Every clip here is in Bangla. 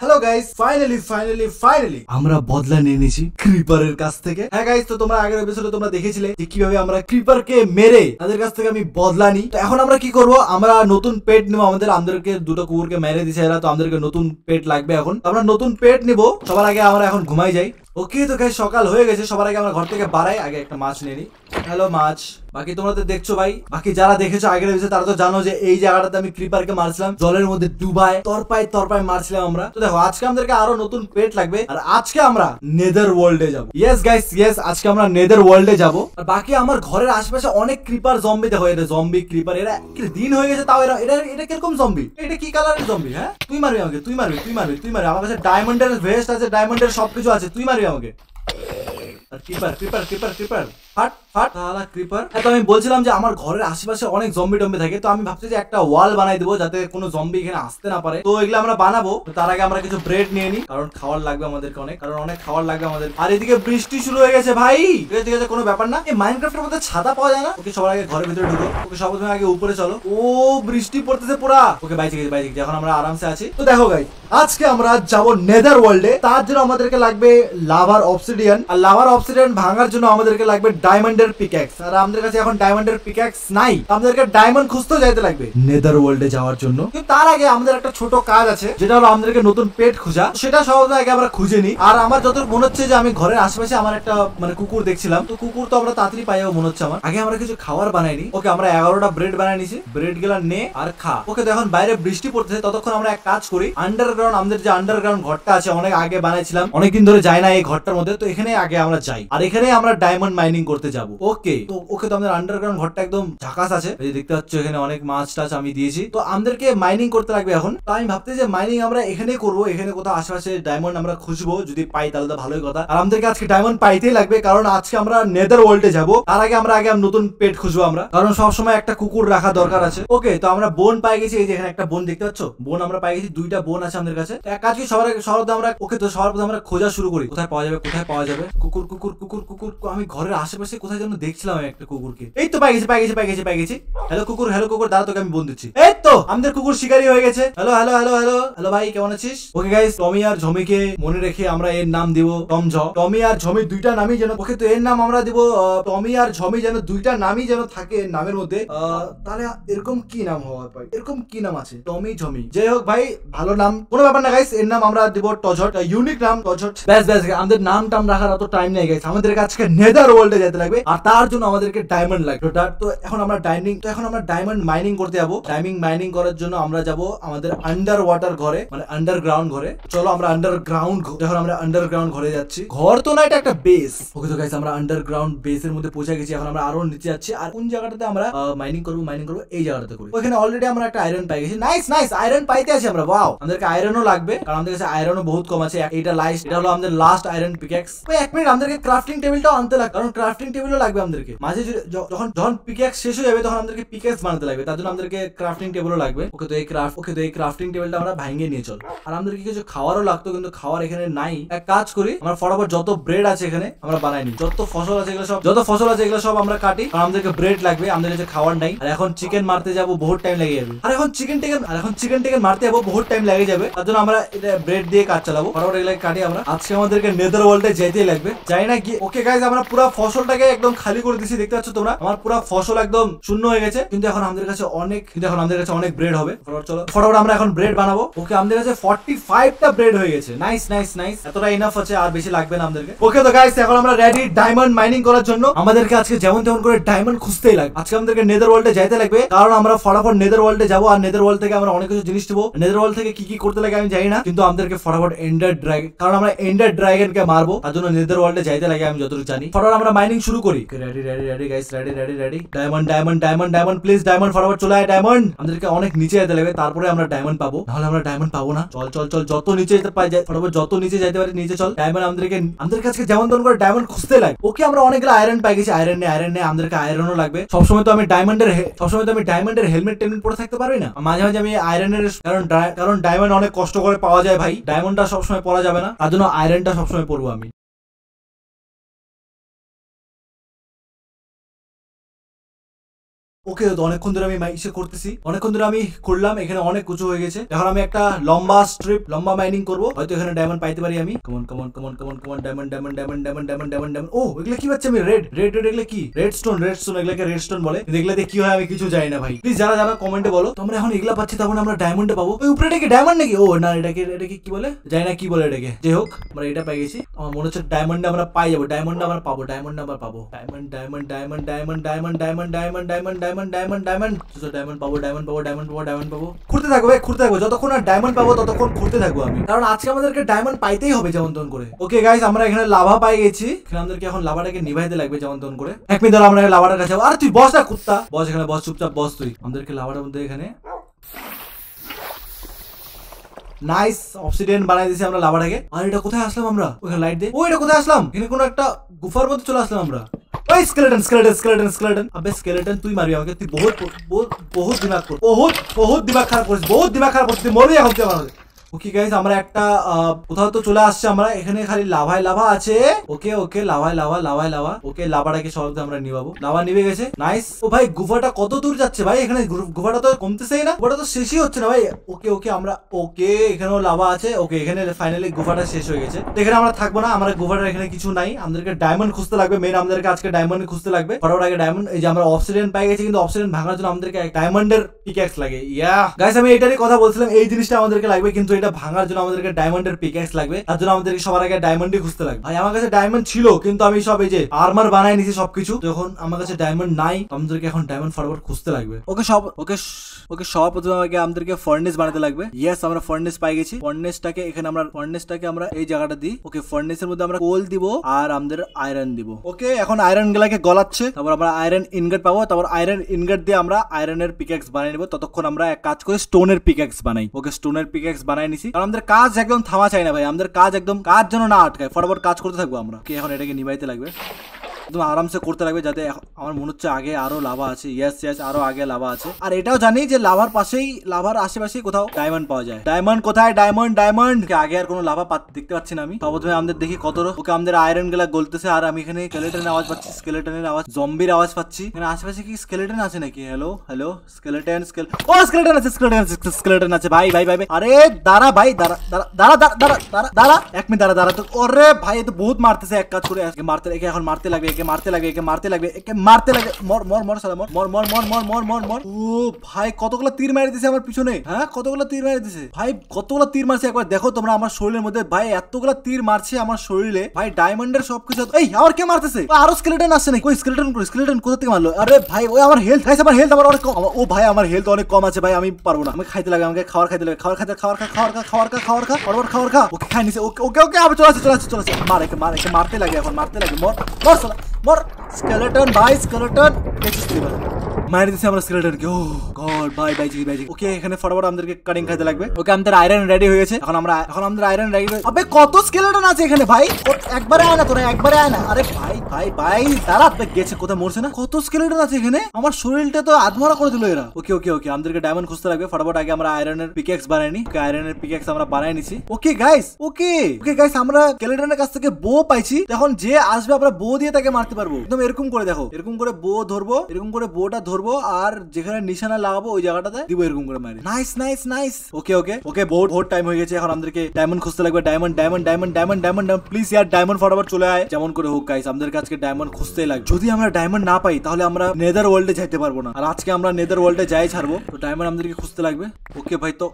Hello guys finally finally finally আমরা বদলা নিয়ে নিয়েছি ক্রিপারের কাছ থেকে। হ্যাঁ গাইস তো তোমরা আগের এপিসোডে তোমরা দেখেছিলে যে কীভাবে আমরা ক্রিপারকে মেরে তাদের কাছ থেকে আমি বদলা নিই। তো এখন আমরা কি করব? আমরা নতুন পেট নেব। আমাদের আমাদেরকে দুটো কুকুরকে মেরে দিছে এরা। তো আমাদেরকে নতুন পেট লাগবে এখন। আমরা নতুন পেট নিব। সবার আগে আমরা এখন ঘুমাই যাই। ওকে তো গাইস সকাল হয়ে গেছে। সবার আগে আমরা ঘর থেকে বাড়াই। আগে একটা মাছ নিয়ে নিই। হ্যালো মাছ বাকি তোমরা তো দেখছ ভাই। বাকি যারা দেখেছ আগের বিষয়ে তারা তো জানো যে এই জায়গাটাতে আমি ক্রিপারকে মারছিলাম, জলের মধ্যে ডুবায়, তরপায় তরপায় মারছিলাম আমরা। তো দেখো, আজকে আমাদেরকে আরও নতুন পেট লাগবে। আর আজকে আমরা নেদার ওয়ার্ল্ডে যাব। ইয়েস গাইস ইয়েস আজকে আমরা নেদার ওয়ার্ল্ডে যাব। আর বাকি আমার ঘরের আশেপাশে অনেক ক্রিপার জম্বি দেখো এটা জম্বি ক্রিপার এরা দিন হয়ে গেছে তাও এরা এটা এটা কীরকম জম্বি এটা কি কালারের জম্বি হ্যাঁ? তুই মারবি আমাকে, তুই মারবি তুই মারবি তুই মারবি। আমার কাছে ডায়মন্ডের ভেস্ট আছে ডায়মন্ডের সবকিছু আছে, তুই মারবি আমাকে। আর ক্রিপার ক্রিপার ক্রিপার ক্রিপার ফাট ফাট তাহলে ক্রিপার হ্যাঁ তো আমি বলছিলাম যে আমার ঘরের আশেপাশে অনেক জম্বি টম্বি থাকে, তো আমি ভাবছি যে একটা ওয়াল বানাই দেবো যাতে কোনো জম্বি এখানে আসতে না পারে। তো এগুলো আমরা বানাবো তার আগে আমরা কিছু ব্রেড নিয়ে নিই কারণ খাওয়ার লাগবে আমাদেরকে অনেক, কারণ অনেক খাওয়ার লাগবে আমাদের। আর এদিকে বৃষ্টি শুরু হয়ে গেছে ভাই। ঠিক আছে কোনো ব্যাপার না। এই মধ্যে ছাতা পাওয়া যায় না? ওকে সবার আগে ঘরের ভিতরে ঢুকো। ওকে আগে উপরে চলো। ও, বৃষ্টি পড়তেছে পুরা। ওকে বাইচে গেছে বাইচে এখন আমরা আরামসে আছি। তো দেখো গাই আজকে আমরা যাব নেদার ওয়ার্ল্ডে তার জন্য আমাদেরকে লাগবে লাভার অবসিডিয়ান আর লাভার অবসিডিয়ান ভাঙার জন্য আমাদেরকে লাগবে ডায়মন্ডের পিক্যাক্স আর আমাদের কাছে এখন ডায়মন্ডের পিক্যাক্স নাই। আমাদেরকে ডায়মন্ড খুঁজতেও যাইতে লাগবে নেদার ওয়ার্ল্ডে যাওয়ার জন্য। কিন্তু তার আগে আমাদের একটা ছোট কাজ আছে, যেটা হলো আমাদেরকে নতুন পেট খোঁজা। সেটা সহজে আগে আমরা খুঁজে নিই। আর আমার যত মনে হচ্ছে যে আমি ঘরের আশেপাশে আমার একটা মানে কুকুর দেখছিলাম। তো কুকুর তো আমরা তাড়াতাড়ি পাই যাব মনে হচ্ছে আমার। আগে আমরা কিছু খাবার বানাই নি ওকে আমরা এগারোটা ব্রেড বানাই নিছি। ব্রেডগুলা নে আর খা। ওকে তো এখন বাইরে বৃষ্টি পড়তেছে। ততক্ষণ আমরা এক কাজ করি। আন্ডারগ্রাউন্ড আমাদের যে আন্ডারগ্রাউন্ড ঘরটা আছে, অনেক আগে বানাইছিলাম। অনেকদিন ধরে যায় না এই ঘরটার মধ্যে। তো এখানে আগে আমরা যাই। আর এখানে আমরা ডায়মন্ড মাইনিং করতে যাব। ওকে তো ওকে তো আমাদের আন্ডারগ্রাউন্ড ঘরটা একদম ঝাকাস আছে। এই দেখতে পাচ্ছ, এখানে অনেক মাছ টাছ আমি দিয়েছি। তো আমাদেরকে মাইনিং করতে লাগবে এখন। তো আমি ভাবতে যে মাইনিং আমরা এখানে করব, এখানে কোথাও আশেপাশে ডায়মন্ড আমরা খুঁজবো, যদি পাই তাহলে তো ভালোই কথা। আর আমাদেরকে আজকে ডায়মন্ড পাইতেই লাগবে, কারণ আজকে আমরা নেদার ওয়ার্ল্ডে যাব। তার আগে আমরা আগে নতুন পেট খুঁজবো আমরা। কারণ সবসময় একটা কুকুর রাখা দরকার আছে। ওকে তো আমরা বোন পাই গেছি। এই যে এখানে একটা বোন দেখতে পাচ্ছ? বোন আমরা পাই গেছি, দুইটা বোন আছে আমাদের কাছে। এক কাজ কি সবার আগে আমরা ওকে তো সবার আমরা খোঁজা শুরু করি। কোথায় পাওয়া যাবে, কোথায় পাওয়া যাবে? কুকুর কুকুর কুকুর কুকুর, আমি ঘরের আশেপাশে কোথায় যেন দেখছিলাম একটা কুকুরকে। এই তো পাই গেছি পাই গেছি পাই গেছি পাই গেছি। হ্যালো কুকুর হ্যালো কুকুর দাঁড়া তোকে আমি বোন দিচ্ছি। এই তো, আমাদের কুকুর শিকারী হয়ে গেছে। Hello hello hello hello hello ভাই, কেমন আছিস? ওকে গাইস টমি আর ঝমিকে মনে রেখে আমরা এর নাম দিব টম ঝ টমি আর ঝমি দুইটা নামই যেন ওকে তো এর নাম আমরা দিব টমি আর ঝমি যেন দুইটা নামই যেন থাকে এর নামের মধ্যে। তাহলে এরকম কি নাম হওয়ার পাই এরকম কি নাম আছে? টমি ঝমি। যাই হোক ভাই, ভালো নাম। কোনো ব্যাপার না গাইস এর নাম আমরা দিব টঝট ইউনিক নাম টঝট ব্যাস ব্যাস, আমাদের নাম টাম রাখার অত টাইম নেই গাইস আমাদের আজকে নেদার ওয়ার্ল্ডে যেতে লাগবে। আর তার জন্য আমাদেরকে ডায়মন্ড লাগবে। তো এখন আমরা ডাইনিং তো এখন আমরা ডায়মন্ড মাইনিং করতে যাব। ডায়মন্ড মাইনিং করার জন্য আমরা যাব আমাদের আন্ডার ওয়াটার ঘরে মানে আন্ডারগ্রাউন্ড ঘরে। চলো আমরা আন্ডারগ্রাউন্ড এখন আমরা আন্ডারগ্রাউন্ড ঘরে যাচ্ছি। ঘর তো না, এটা একটা বেস ওকে তো গাইস আমরা আন্ডারগ্রাউন্ড বেসের মধ্যে পৌঁছে গেছি। এখন আমরা আরও নিচে যাচ্ছি। আর কোন জায়গাটাতে আমরা মাইনিং করব মাইনিং করব, এই জায়গাটাতে করি ওখানে অলরেডি আমরা একটা আয়রন পাই গেছি। নাইস নাইস আয়রন পাইতে আছি আমরা। ওয়াও আমাদেরকে আয়রনও লাগবে। কারণ আমাদের কাছে আয়রনও বহুত কম আছে। এটা লাস্ট এটা হলো আমাদের লাস্ট আয়রন পিক্যাক্স ওই এক মিনিট আমাদেরকে ক্রাফটিং টেবিলটাও আনতে লাগবে। কারণ ক্রাফটিং টেবিলও লাগবে আমাদেরকে। মাঝে যখন যখন পিক্যাক্স শেষ হয়ে যাবে, তখন আমাদেরকে পিক্যাক্স বানাতে লাগবে। তার জন্য আমাদেরকে ক্রাফটিং টেবিলও লাগবে। ওকে তো এই ক্রাফট ওকে তো এই ক্রাফটিং টেবিলটা আমরা ভাঙিয়ে নিয়ে চল। আর আমাদেরকে কিছু খাওয়ারও লাগতো, কিন্তু খাওয়ার এখানে নাই। এক কাজ করি, আমরা ফটাফট যত ব্রেড আছে এখানে, আমরা বানাই নি যত ফসল আছে এগুলো সব যত ফসল আছে এগুলো সব আমরা কাটি কারণ আমাদেরকে ব্রেড লাগবে। আমাদের কাছে খাওয়ার নাই। আর এখন চিকেন মারতে যাব, বহুত টাইম লেগে যাবে। আর এখন চিকেন টিকেন আর এখন চিকেন টিকেন মারতে যাব, বহুত টাইম লেগে যাবে। তার জন্য আমরা এটা ব্রেড দিয়ে কাজ চালাবো। ফটাফট এগুলো কাটি আমরা। আজকে আমাদেরকে নেদার ওয়ার্ল্ডে যেতেই লাগবে। যাই না কি ওকে গাইজ আমরা পুরো ফসলটাকে একদম খালি করে দিছি, দেখতে পাচ্ছ তোমরা? আমার পুরো ফসল একদম শূন্য হয়ে গেছে। কিন্তু এখন আমাদের কাছে অনেক কিন্তু এখন আমাদের কাছে অনেক ব্রেড হবে। চলো। ফটাফট আমরা এখন ব্রেড বানাবো। ওকে, আমাদের কাছে 45 টা ব্রেড হয়ে গেছে। নাইস নাইস নাইস এতটা ইনাফ আছে, আর বেশি লাগবে না আমাদেরকে। ওকে তো গাইস এখন আমরা রেডি ডায়মন্ড মাইনিং করার জন্য। আমাদেরকে আজকে যেমন তেমন করে ডায়মন্ড খুঁজতেই লাগবে। আজকে আমাদেরকে নেদার ওয়ার্ল্ডে যাইতে লাগবে। কারণ আমরা ফটাফট নেদার ওয়ার্ল্ডে যাব, আর নেদার ওয়ার্ল্ড থেকে আমরা অনেক কিছু জিনিস নেব। নেদার ওয়ার্ল্ড থেকে কি কি করতে লাগে আমি জানি না, কিন্তু আমাদেরকে ফটাফট এন্ডার ড্রাগন কারণ আমরা এন্ডার ড্রাগন কে মারবো। তার জন্য নেদার ওয়ার্ল্ডে যাইতে লাগে আমি যতটুকু জানি। ফটাফট আমরা মাইনিং শুরু করি। Ready ready ready guys ready ready ready diamond diamond diamond diamond please diamond ফটাফট চলে আয় ডায়মন্ড আমাদেরকে অনেক নিচে যেতে লাগবে, তারপরে আমরা ডায়মন্ড পাবো। নাহলে আমরা ডায়মন্ড পাবো না। চল চল চল, যত নিচে যেতে পাই যাই ফটাফট যত নিচে যাইতে পারি, নিচে চল। ডায়মন্ড আমাদেরকে আমাদের কাছে যেমন তেমন করে ডায়মন্ড খুঁজতে লাগে। ওকে আমরা অনেকগুলো আয়রন পাই গেছি। আয়রন নেই আয়রন নেই আমাদেরকে আয়রনও লাগবে। সবসময় তো আমি ডায়মন্ডের সবসময় তো আমি ডায়মন্ডের হেলমেট টেলমেট পরে থাকতে পারবি না? মাঝে মাঝে আমি আয়রনের কারণ কারণ ডায়মন্ড অনেক কষ্ট করে পাওয়া যায় ভাই। ডায়মন্ডটা সবসময় পরা যাবে না। তার জন্য আয়রনটা সবসময় পরবো আমি। ওকে অনেকক্ষণ ধরে আমি ইসে করতেছি অনেকক্ষণ ধরে আমি করলাম এখানে অনেক উঁচু হয়ে গেছে এখন আমি একটা লম্বা স্ট্রিপ লম্বা মাইনিং করব হয়তো এখানে ডায়মন্ড পাইতে পারি আমি common common common common common diamond diamond diamond diamond diamond diamond ও এগুলো কি পাচ্ছি আমি রেড রেড রেড এগুলো কি রেড স্টোন রেড স্টোন এগুলোকে রেড স্টোন বলে কিন্তু এগুলো কি হয় আমি কিছু জানি না ভাই প্লিজ যারা যারা কমেন্টে বলো তোমরা এখন এগুলা পাচ্ছি তখন আমরা ডায়মন্ডে পাবো ওই উপরে এটাকে ডায়মন্ড নাকি ও না এটাকে এটাকে কি বলে জানি না কি বলে এটাকে যাই হোক আমরা এটা পাই গেছি আমার মনে হচ্ছে ডায়মন্ড আমরা পাই যাব ডায়মন্ড আমরা পাবো ডায়মন্ড আমরা পাবো diamond diamond diamond diamond diamond diamond diamond diamond diamond diamond diamond diamond diamond পাবো ডায়মন্ড পাবো ডায়মন্ড পাবো ডায়মন্ড পাবো। ঘুরতে থাকব ভাই ঘুরতে থাকব যতক্ষণ আর ডায়মন্ড পাবো, ততক্ষণ ঘুরতে থাকব আমি। কারণ আজকে আমাদেরকে ডায়মন্ড পাইতেই হবে যেমন তেমন করে। ওকে গাইস আমরা এখানে লাভা পাই গেছি। এখানে আমাদেরকে এখন লাভাটাকে নিভাইতে লাগবে যেমন তেমন করে। এক মিনিট ধরো আমরা লাভাটার কাছে আর, তুই বস কুত্তা। বস এখানে, বস, চুপচাপ, বস তুই। আমাদেরকে লাভাটার মধ্যে এখানে নাইস অক্সিডেন্ট বানাই দিয়েছি আমরা লাভাটাকে। আর এটা কোথায় আসলাম আমরা? ওখানে লাইট দিয়ে ও, এটা কোথায় আসলাম? এখানে কোনো একটা গুফার মধ্যে চলে আসলাম আমরা। ओए स्केलेटन स्केलेटन स्केलेटन स्केलेटन अबे स्केलेटन तू ही मारिया होगे। तू बहुत बहुत बहुत दिमाग बहुत बहुत दिमाग खराब कर बहुत दिमाग खराब कर तू मरिया होते मारोगे? ওকে গাইস আমরা একটা কোথাও তো চলে আসছে আমরা, এখানে খালি লাভায় লাভা আছে। ওকে ওকে লাভায় লাভা লাভায় লাভা। ওকে লাভাটাকে সহজে আমরা নিবাবো লাভা নিবে গেছে। নাইস ও ভাই গুফাটা কত দূর যাচ্ছে ভাই? এখানে গুফাটা তো কমতেছেই না। গুফাটা তো শেষই হচ্ছে না ভাই। ওকে ওকে আমরা ওকে এখানেও লাভা আছে। ওকে এখানে ফাইনালি গুফাটা শেষ হয়ে গেছে। এখানে আমরা থাকব না, আমরা গুফাটার এখানে কিছু নাই। আমাদেরকে ডায়মন্ড খুঁজতে লাগবে। মেন আমাদেরকে আজকে ডায়মন্ড খুঁজতে লাগবে। ফটাফট আগে ডায়মন্ড এই যে আমরা অক্সিডেন্ট পাই গেছি, কিন্তু অক্সিডেন্ট ভাঙার জন্য আমাদেরকে ডায়মন্ডের পিক্যাক্স লাগে। ইয়া গাইস আমি এটারই কথা বলছিলাম, এই জিনিসটা আমাদেরকে লাগবে, কিন্তু এটা ভাঙার জন্য আমাদেরকে ডায়মন্ডের পিক্যাক্স লাগবে। তার জন্য আমাদেরকে সবার আগে ডায়মন্ডই খুঁজতে লাগবে। ভাই, আমার কাছে ডায়মন্ড ছিল, কিন্তু আমি সব এই যে আর্মার বানাই নিছি সবকিছু। যখন আমার কাছে ডায়মন্ড নাই আমাদেরকে এখন ডায়মন্ড ফরওয়ার্ড খুঁজতে লাগবে। ওকে, সব ওকে ওকে সর্বপ্রথম আগে আমাদেরকে ফার্নেস বানাতে লাগবে। ইয়েস আমরা ফার্নেস পাই গেছি। ফার্নেসটাকে এখানে আমরা ফার্নেসটাকে আমরা এই জায়গাটা দিই। ওকে ফার্নেসের মধ্যে আমরা কোল দিব আর আমাদের আয়রন দিব। ওকে, এখন আয়রন গুলাকে গলাচ্ছে। তারপর আমরা আয়রন ইনগট পাবো। তারপর আয়রন ইনগট দিয়ে আমরা আয়রনের পিকেক্স বানিয়ে নেব। ততক্ষণ আমরা এক কাজ করে স্টোনের পিকেক্স বানাই। ওকে স্টোনের পিকেক্স বানাই নিছি। কারণ আমাদের কাজ একদম থামা চাই না ভাই। আমাদের কাজ একদম কাজ যেন না আটকায়? ফটাফট কাজ করতে থাকব আমরা। ওকে, এখন এটাকে নিবাইতে লাগবে। একদম আরামসে করতে লাগবে যাতে এখ- আমার মনে হচ্ছে আগে আরও লাভা আছে। ইয়েস ইয়েস আরও আগে লাভা আছে। আর এটাও জানি যে লাভার পাশেই, লাভার আশেপাশেই কোথাও ডায়মন্ড পাওয়া যায়। ডায়মন্ড কোথায়? ডায়মন্ড ডায়মন্ড আগে আর কোনো লাভা পা- দেখতে পাচ্ছি না আমি। তো প্রথমে আমাদের দেখি কত ওকে আমাদের আয়রনগুলা গলতেছে। আর আমি এখানে স্কেলেটনের আওয়াজ পাচ্ছি স্কেলেটনের আওয়াজ। জম্বির আওয়াজ পাচ্ছি। এখানে আশেপাশে কি স্কেলেটন আছে নাকি? হ্যালো হ্যালো স্কেলেটন স্কেল ও স্কেলেটন আছে স্কেলেটন আছে স্কেলেটন আছে। ভাই ভাই ভাই ভাই। আরে, দাঁড়া, ভাই, দাঁড়া দাঁড়া দাঁড়া দাঁড়া দাঁড়া দাঁড়া দাঁড়া। এক মিনিট, দাঁড়া দাঁড়া। তো ওরে ভাই, এ তো বহুত মারতেছে, এক কাজ করে। একে মারতে একে এখন মারতে লাগবে একে মারতে লাগবে একে মারতে লাগবে, একে মারতে লাগবে মর মর মর, সালা, মর মর মর মর মর মর মর মর। ও ভাই, কতগুলো তীর মারি দিছে আমার পিছনে হ্যাঁ? কতগুলো তীর মারি দিছে? ভাই, কতগুলো তীর মারছে একবার দেখো তোমরা আমার শরীরের মধ্যে। ভাই, এতগুলো তীর মারছে আমার শরীরে। ভাই ডায়মন্ডের সবকিছু এই আমার কে মারতেছে? আরও স্কেলেটন আসছে নাকি? ওই স্কেলেটন স্কেলেটন কোথা থেকে মারলো? আরে ভাই, ওই আমার হেলথ গাইস আমার হেলথ আমার অনেক কম। ও ভাই, আমার হেলথ অনেক কম আছে ভাই, আমি পারব না। আমি খাইতে লাগে, আমাকে খাবার খাইতে লাগে খাবার খাইতে খাবার খা খাবার খা খাবার খা খাবার খা খাবার খাবার খা। ওকে, খাই নিছে, ওকে ওকে ওকে আমি চলে আসছে চলে আসছে চলে আসছে। মার, একে মার, একে মারতে লাগে এখন, মারতে লাগে। মর মর मर स्केलेटन भाई स्केलेटन एचएसपी वाला আমরা ও গড ভাই ভাই জি ওকে এখানে ফটাফট আমাদেরকে কাটিং খাইতে লাগবে। ওকে আমাদের আয়রন রেডি হয়ে গেছে। এখন আমরা এখন আমাদের আয়রন রেডি কত স্কেলেটন আছে এখানে ভাই? একবারে আয় না তোরা একবারে আয় না। আরে ভাই ভাই ভাই বে, গেছে কোথায় মরছে না? কত স্কেলেটন আছে এখানে? আমার শরীরটা তো আধমরা করে দিল এরা। ওকে ওকে ওকে আমাদেরকে ডায়মন্ড খুঁজতে লাগবে। ফটাফট আগে আমরা আয়রনের পিকেক্স বানাই নি। ওকে আয়রনের পিকেক্স আমরা বানাই নিছি। Okay guys okay. Okay guys আমরা স্কেলেটনের কাছ থেকে বো পাইছি। এখন যে আসবে আমরা বো দিয়ে তাকে মারতে পারব। একদম এরকম করে দেখো। এরকম করে বো ধরবো এরকম করে বোটা ধরবো। আর যেখানে নিশানা লাগাবো, ওই জায়গাটাতে দিব এরকম করে মারি। Nice nice nice okay okay okay বহুত বহুত টাইম হয়ে গেছে। এখন আমাদেরকে ডায়মন্ড খুঁজতে লাগবে। Diamond diamond diamond diamond diamond please year diamond ফটাফট চলে আয়। যেমন করে হোক গাইস আমাদের কাছে ডায়মন্ড খুঁজতেই লাগবে। যদি আমরা ডায়মন্ড না পাই, তাহলে আমরা নেদার ওয়ার্ল্ডে যাইতে পারব না। আর আজকে আমরা নেদার ওয়ার্ল্ডে যাই ছাড়বো। তো ডায়মন্ড আমাদেরকে খুঁজতে লাগবে। ওকে ভাই, তো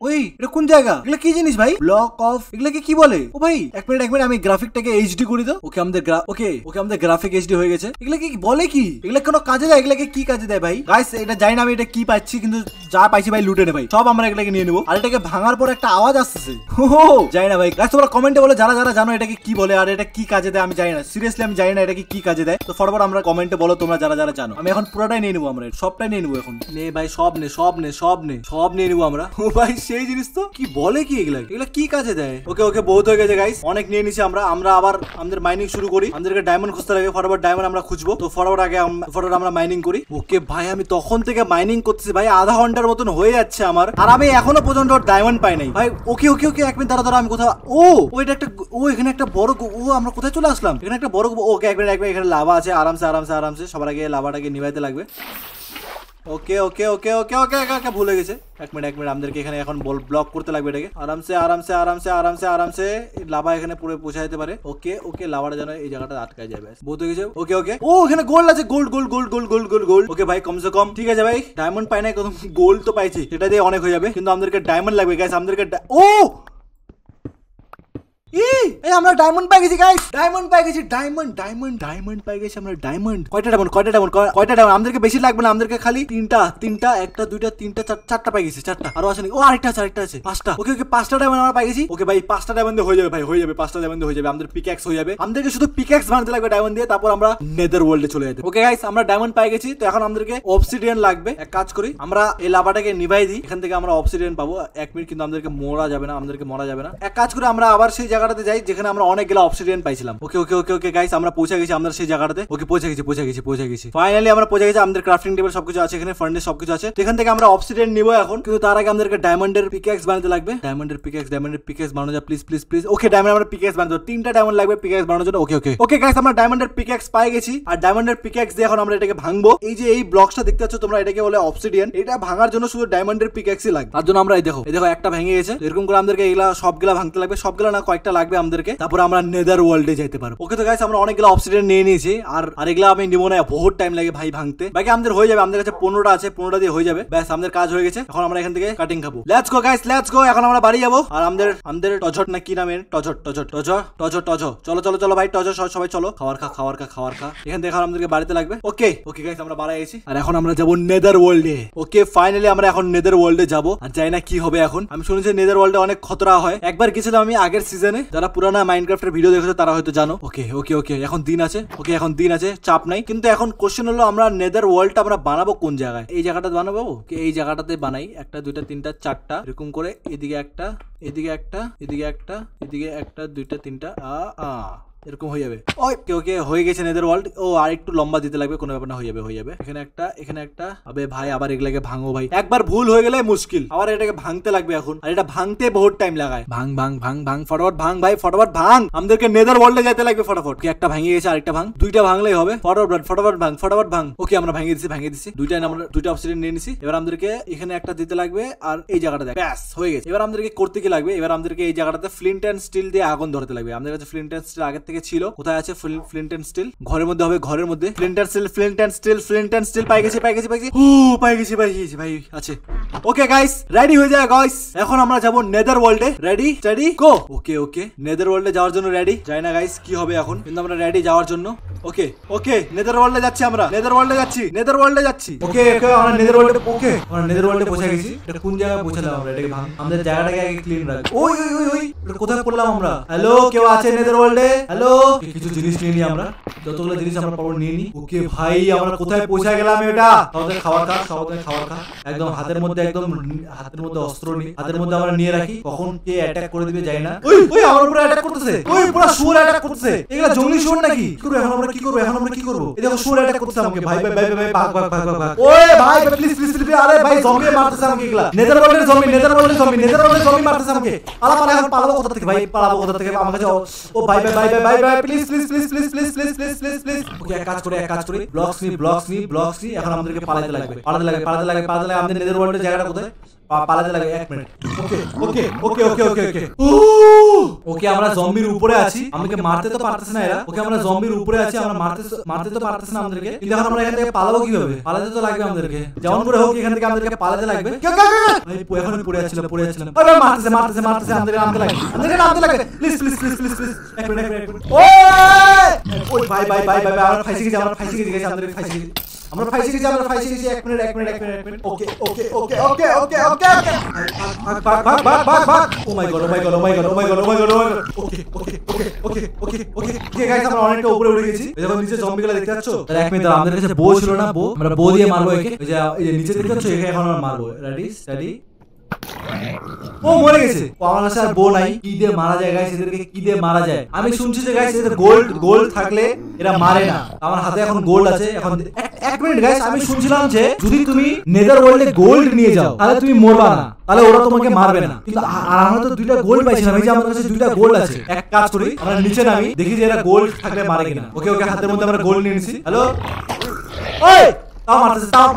ওই, এটা কোন জায়গা? এগুলো কি জিনিস, ভাই? ব্লক অফ এগুলোকে কি বলে? ও, ভাই, এক মিনিট এক মিনিট আমি গ্রাফিকটাকে এইচডি করে দাও ওকে আমাদের ওকে ওকে আমাদের গ্রাফিক এইচডি হয়ে গেছে। এগুলো কি বলে কি? এগুলো কোনো কাজে দেয়? এগুলোকে কি কাজে দেয় ভাই। গাইস এটা জানি না আমি এটা কি পাচ্ছি, কিন্তু যা পাইছি ভাই, লুটে নে ভাই। সব আমরা এগুলোকে নিয়ে নেব। আর এটাকে ভাঙার পর একটা আওয়াজ আসতেছে। ও জানি না ভাই। তোমরা কমেন্টে বলো, যারা যারা জানো এটাকে কি বলে আর এটা কি কাজে দেয়, আমি জানি না। সিরিয়াসলি আমি জানি না এটাকে কি কাজে দেয়। তো আমরা কমেন্টে বলো, তোমরা যারা যারা জানো। আমি এখন পুরোটাই নিয়ে নেব আমরা, সবটাই নিয়ে নেব এখন। নে ভাই, সব নে সব নে সব নে, সব নিয়ে নেব আমরা। ও ভাই, সেই জিনিস তো? কি বলে কি এগুলা? এগুলা কি কাজে দেয়? ওকে ওকে, বহুত হয়ে গেছে গাইস অনেক নিয়ে নিছি আমরা। আমরা আবার আমাদের মাইনিং শুরু করি। আমাদেরকে ডায়মন্ড খুঁজতে লাগে। ফটাফট ডায়মন্ড আমরা খুঁজবো। তো ফটাফট আগে ফটাফট আমরা মাইনিং করি। ওকে ভাই, আমি তখন থেকে মাইনিং করছি ভাই, আধা ঘণ্টার মতন হয়ে যাচ্ছে আমার। আর আমি এখনও পর্যন্ত ডায়মন্ড পাই নাই। ভাই, ওকে ওকে ওকে, এক মিনিট, দাঁড়া আমি কোথাও ও ওইটা একটা ও এখানে একটা বড় ও, আমরা কোথায় চলে আসলাম? এখানে একটা বড় ওকে, এক মিনিট এক মিনিট, এখানে লাভা আছে, আরামসে আরামসে আরামসে, সবার আগে লাভাটাকে নিভাইতে লাগবে। ওকে okay okay okay okay okay ওকে ভুলে গেছে। এক মিনিট এক মিনিট আমাদেরকে এখানে এখন বল ব্লক করতে লাগবে এটাকে। আরামসে আরামসে আরামসে আরামসে আরামসে এই লাভা এখানে পুরো পৌঁছা যেতে পারে। ওকে ওকে লাভাটা যেন এই জায়গাটা আটকায় যাবে বহুত হয়ে গেছে। ওকে ওকে ও এখানে গোল্ড আছে। Gold gold gold gold gold gold gold okay ভাই কমসে কম। ঠিক আছে ভাই। ডায়মন্ড পাই না কত গোল্ড তো পাইছি। সেটা দিয়ে অনেক হয়ে যাবে। কিন্তু আমাদেরকে ডায়মন্ড লাগবে গাইস আমাদেরকে ডা- ও! ই, আমরা ডায়মন্ড পাই গেছি ডায়মন্ড ডায়মন্ড ডায়মন্ড পাই গেছি ডায়মন্ড বেশি লাগবে না একটা তিনটা চারটা চারটা। পাঁচটা। ওকে ওকে, পাঁচটা ভাই যাবে পাঁচটা আমাদের হয়ে যাবে। আমাদেরকে শুধু লাগবে ডায়মন্ড দিয়ে, তারপর আমরা নেদার ওয়ার্ল্ডে চলে ওকে আমরা ডায়মন্ড পাই গেছি। তো এখন আমাদেরকে লাগবে। এক কাজ করি, আমরা এই লাভাটাকে নিভাই দিই। এখান থেকে আমরা পাবো। এক মিনিট কিন্তু আমাদেরকে মরা যাবে না, আমাদেরকে মরা যাবে না। এক কাজ করে, আমরা আবার সেই জায়গাটাতে যাই, যেখানে আমরা অনেকগুলো অবসিডিয়ান পাইছিলাম। ওকে ওকে ওকে ওকে গাইস আমরা পৌঁছে গেছি আমরা সেই জায়গাটাতে। ওকে পৌঁছে গেছি পৌঁছে গেছি পৌঁছে গেছি। ফাইনালি আমরা পৌঁছে গেছি, আমাদের ক্রাফটিং টেবিল সবকিছু আছে এখানে ফার্নেস সবকিছু আছে। এখান থেকে আমরা অবসিডিয়ান নিবো এখন, কিন্তু তার আগে আমাদেরকে ডায়মন্ডের পিকেক্স বানাতে লাগবে। ডায়মন্ডের পিকেক্স ডায়মন্ডের পিকেক্স বানানো যায় please please please okay diamond আমরা পিকেক্স বানাতে। তিনটা ডায়মন্ড লাগবে পিকেক্স বানানোর জন্য। ওকে ওকে ওকে গাইস আমরা ডায়মন্ডের পিকেক্স পাই গেছি। আর ডায়মন্ডের পিকেক্স দিয়ে এখন আমরা এটাকে ভাঙবো। এই যে এই ব্লকটা দেখতে পাচ্ছ তোমরা, এটাকে বলে অবসিডিয়ান এটা ভাঙার জন্য শুধু ডায়মন্ডের পিকেক্সই লাগবে। তার জন্য আমরা এই দেখো এই দেখো, একটা ভেঙে গেছে। এরকম করে আমাদেরকে এগুলা সবগুলা ভাঙতে লাগবে। সবগুলা না, কয়েকটা লাগবে আমাদেরকে, তারপর আমরা নেদার ওয়ার্ল্ডে যেতে পারব। ওকে তো গাইস আমরা অনেকগুলো অবসিডিয়ান নিয়ে নিয়েছি, আর আর এগুলা আমি নিবো না বহুত টাইম লাগে ভাই ভাঙতে। বাকি আমাদের হয়ে যাবে, আমাদের কাছে পনেরোটা আছে, পনেরোটা দিয়ে হয়ে যাবে। ব্যাস, আমাদের কাজ হয়ে গেছে, এখন আমরা এখান থেকে কাটিং খাব। Let's go guys let's go এখন আমরা বাড়ি যাব। আর আমাদের আমাদের টজট না কি নামের? টজট টজট টজ টজ টজ চলো চলো চলো ভাই টজ সবাই চলো। খাবার খা খাবার খা খাবার খা। এখান থেকে আমাদেরকে বাড়িতে লাগবে। ওকে ওকে গাইস আমরা বাড়াই গেছি আর এখন আমরা যাব নেদার ওয়ার্ল্ডে ওকে ফাইনালি আমরা এখন নেদার ওয়ার্ল্ডে যাব। আর জানি না কি হবে এখন। আমি শুনেছি নেদার ওয়ার্ল্ডে অনেক খতরা হয়। একবার গেছিলাম আমি আগের সিজনে যারা পুরানা মাইনক্রাফটের ভিডিও দেখেছ, তারা হয়তো জানো। ওকে ওকে ওকে এখন দিন আছে। ওকে এখন দিন আছে, চাপ নাই। কিন্তু এখন কোশ্চেন হলো, আমরা নেদার ওয়ার্ল্ডটা আমরা বানাবো কোন জায়গায়? এই জায়গাটা বানাবো এই জায়গাটাতে বানাই। একটা, দুইটা, তিনটা, চারটা, এরকম করে। এদিকে একটা এদিকে একটা এদিকে একটা এদিকে একটা, দুইটা, তিনটা, আ আ। এরকম হয়ে যাবে। ওকে ওকে হয়ে গেছে নেদার ওয়ার্ল্ড ও আর একটু লম্বা দিতে লাগবে, কোনো ব্যাপার না, হয়ে যাবে হয়ে যাবে। এখানে একটা এখানে একটা। আবে ভাই, আবার এগুলাকে ভাঙো ভাই। একবার ভুল হয়ে গেলে মুশকিল। আবার এটাকে ভাঙতে লাগবে এখন। আর এটা ভাঙতে বহুত টাইম লাগায়। ভাঙ ভাঙ ভাঙ ভাঙ ফটাফট ভাঙ, ভাই ফটাফট ভাঙ। আমাদেরকে নেদার ওয়ার্ল্ডে যেতে লাগবে ফটাফট। কি, একটা ভাঙিয়ে গেছে, আরেকটা ভাঙ? দুইটা ভাঙলেই হবে। ফটাফট ফটাফট ভাঙ ফটাফট ভাঙ। ওকে, আমরা ভাঙিয়ে দিছি ভাঙিয়ে দিছি। দুইটা আমরা দুইটা অপশন নিয়ে নিছি। এবার আমাদেরকে এখানে একটা দিতে লাগবে, আর এই জায়গাটা দেখ। ব্যাস, হয়ে গেছে। এবার আমাদেরকে করতে কি লাগবে? এবার আমাদেরকে এই জায়গাটাতে ফ্লিন্ট অ্যান্ড স্টিল দিয়ে আগুন ধরতে লাগবে। আমাদের কাছে ফ্লিন্ট অ্যান্ড স্টিল আগের থেকে ছিল। কোথায় আছে ফ্লিন্ট অ্যান্ড স্টিল ঘরের মধ্যে হবে, ঘরের মধ্যে। Flint and steel flint and steel flint and steel পাই গেছি পাই গেছি পাই গেছি। ও পাই গেছি পাই গেছি, ভাই, আছে। ওকে গাইস রেডি হয়ে যায় গাইস এখন আমরা যাব নেদার ওয়ার্ল্ডে ready steady go okay okay nether ওয়ার্ল্ডে যাওয়ার জন্য রেডি যাই না গাইস কি হবে এখন? কিন্তু আমরা রেডি যাওয়ার জন্য। ওকে ওকে নেদার যাচ্ছি আমরা নেদার যাচ্ছি নেদার যাচ্ছি। ওকে ওকে, আমরা নেদার ওকে, আমরা নেদার পৌঁছে গেছি। এটা কোন জায়গায় পৌঁছালাম আমরা? এটাকে ভাঙ আমাদের জায়গাটাকে আগে ক্লিন রাখ। ওই ওই ওই ওই, এটা কোথায় পড়লাম আমরা? হ্যালো কেউ আছে নেদার হ্যালো কিছু জিনিস নিয়ে নি আমরা। যতগুলো জিনিস আমরা পাবো নিয়ে নি। ওকে ভাই, আমরা কোথায় পৌঁছে গেলাম এটা? আমাদের খাবার খা সবাই খাবার খা। একদম হাতের মধ্যে একদম হাতের মধ্যে অস্ত্র নি। হাতের মধ্যে আমরা নিয়ে রাখি। কখন কে অ্যাটাক করে দিবে যাই না। ওই ওই, আমার উপরে অ্যাটাক করতেছে। ওই, পুরো শুয়োর অ্যাটাক করতেছে। এগুলা জঙ্গলি শুয়োর নাকি? কি এখন আমরা কি করব এখন আমরা কি করব এই দেখো শুয়োর অ্যাটাক করতেছে আমাকে ভাই ভাই ভাই ভাই ভাই ভাগ ভাগ ভাগ ভাগ ভাগ ওই ভাই প্লিজ প্লিজ প্লিজ আরে ভাই জম্বি মারতেছে আমাকে এগুলা নেদার ওয়ার্ল্ডের জম্বি নেদার ওয়ার্ল্ডের জম্বি নেদার ওয়ার্ল্ডের জম্বি মারতেছে আমাকে পালা পালা এখন পালাবো কোথা থেকে ভাই পালাবো কোথা থেকে আমার কাছে ও- ও ভাই ভাই ভাই ভাই ভাই ভাই please please please please please please please please please okay এক কাজ করে এক কাজ করে ব্লকস নি ব্লকস নি ব্লকস নি এখন আমাদেরকে পালাতে লাগবে পালাতে লাগবে পালাতে লাগবে পালাতে লাগবে আমাদের নেদার ওয়ার্ল্ডের জায়গাটা কোথায় পা- পালাতে লাগবে এক minute okay okay okay okay okay okay ওকে আমরা জম্বির উপরে আছি আমাকে মারতে তো পারতেছে না এরা। ওকে আমরা জম্বির উপরে আছি আমরা মারতে মারতে তো পারতেছে না আমাদেরকে। কিন্তু এখন আমরা এখান থেকে পালাবো কীভাবে? পালাতে তো লাগবে আমাদেরকে। যেমন করে হোক এখান থেকে আমাদেরকে পালাতে লাগবে। এখন পড়ে যাচ্ছিলাম পড়ে যাচ্ছিলাম মারতেছে মারতেছে মারতেছে আমাদেরকে নামতে লাগবে। আমাদেরকে নামতে লাগবে। Please please please please please ওই! ভাই ভাই ভাই ভাই আমরা ফাইসে গেছি আমরা ফাইসে গেছি আমাদেরকে ফাইসে গেছি। আমরা ফাইসে গেছি আমরা এক মিনিট এক মিনিট এক minute okay okay okay okay okay okay ওকে। ভাগ ভাগ ভাগ ভাগ ভাগ। ও my god oh my god oh my god oh my god oh my god okay okay okay okay okay okay guys আমরা অনেকটা উপরে উঠে গেছি। দেখো, নিচে জম্বিগুলো দেখতে পাচ্ছো? তাহলে এক মিনিট আমাদের কাছে বউ ছিল না বউ আমরা বউ দিয়ে মারবো একে। এই যে নিচে দেখতে পাচ্ছ আমরা মারবো। রেডি স্টাডি ও, মরে গেছে। আমার কাছে বউ নাই, কি দিয়ে মারা যায় গাইস এদেরকে কি দিয়ে মারা যায়? আমি শুনছি যে গাইস এদের গোল্ড গোল্ড থাকলে এরা মারে না। আমার হাতে এখন গোল্ড আছে, এখন এক- মিনিট গাইস আমি শুনছিলাম যে যদি তুমি নেদার ওয়ার্ল্ডে গোল্ড নিয়ে যাও, তাহলে তুমি মরবা না। তাহলে ওরা তোমাকে মারবে না। কিন্তু আর আমরা তো দুইটা গোল্ড পাইছিলাম এই যে আমার কাছে দুইটা গোল্ড আছে। এক কাজ করি, আমরা নিচে নামি, দেখি যে এরা গোল্ড থাকলে মারে কিনা। ওকে ওকে, হাতের মধ্যে আমরা গোল্ড নিয়ে নিছি। হ্যালো ওই, তাও মারতেছে, তাও।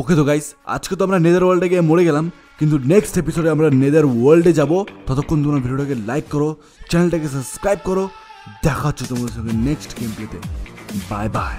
ওকে তো গাইস আজকে তো আমরা নেদার ওয়ার্ল্ডে গিয়ে মরে গেলাম, কিন্তু নেক্সট এপিসোডে আমরা নেদার ওয়ার্ল্ডে যাব। ততক্ষণ তোমরা ভিডিওটাকে লাইক করো চ্যানেলটাকে সাবস্ক্রাইব করো। দেখা হচ্ছে তোমাদের সঙ্গে নেক্সট গেম প্লেতে বাই বাই